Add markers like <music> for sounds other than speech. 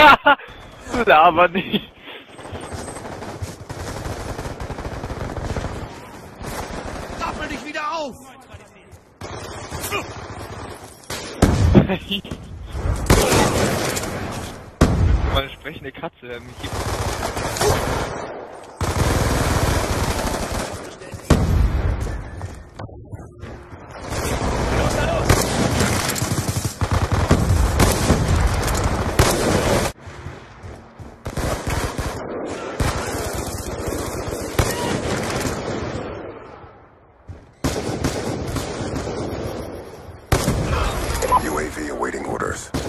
<laughs> Aber nicht. Rappel dich wieder auf! Mal eine sprechende Katze, der mich gibt. UAV awaiting orders.